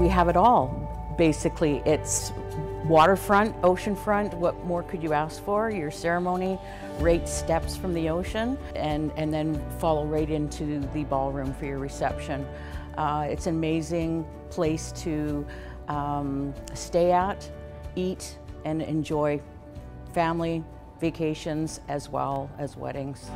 we have it all. Basically, it's waterfront, oceanfront. What more could you ask for? Your ceremony, right steps from the ocean, and, and then follow right into the ballroom for your reception. Uh, it's an amazing place to um, stay at, eat, and enjoy family vacations as well as weddings.